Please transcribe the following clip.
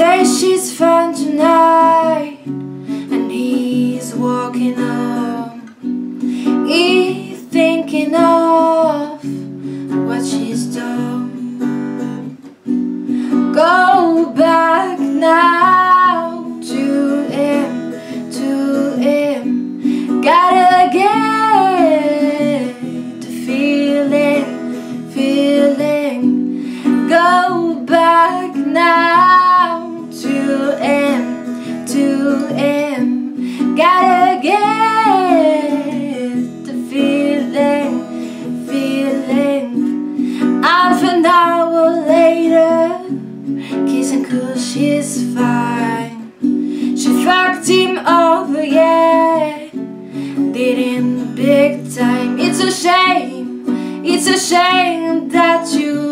He says she's fine tonight And he's walking home He's thinking of what she's done Go back now to him, to him. Gotta get the feeling, feeling. Go back now she's fine. She fucked him over, yeah. Did him big time. It's a shame, it's a shame That you